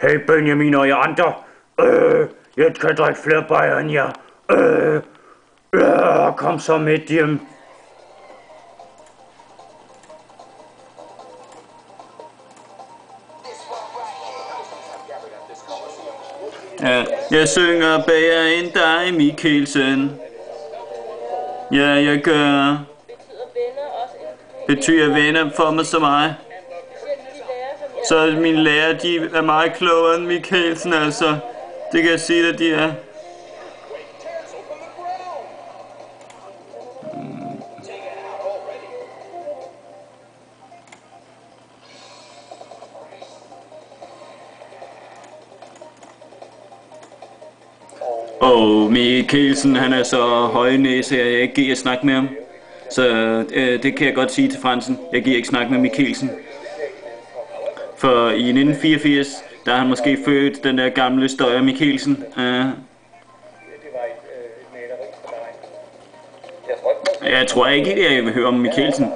Hey Benjamin og jer andre. Øh, jeg kan drikke flere bajer end jer. Øh, øh, kom så med hjem. Ja, jeg synger bedre end dig, Mikkelsen. Ja, jeg gør. Betyder venner for mig så meget. Så mine lærer, de er meget klogere end Mikkelsen, altså. Det kan jeg sige at de er. Og Mikkelsen, han er så højnæse, at jeg ikke giver at snakke med ham. Så øh, det kan jeg godt sige til Fransen. Jeg giver ikke snakke med Mikkelsen. For i 1984, der er han måske født den der gamle Støjer Mikkelsen. Uh, jeg tror ikke, at jeg vil høre om Mikkelsen.